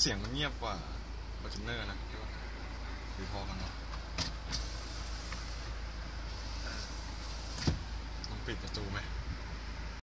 เสียงมันเงียบกว่าฟอร์จูเนอร์นะใช่ปะหรือพอกันวะลองปิดประตูไหม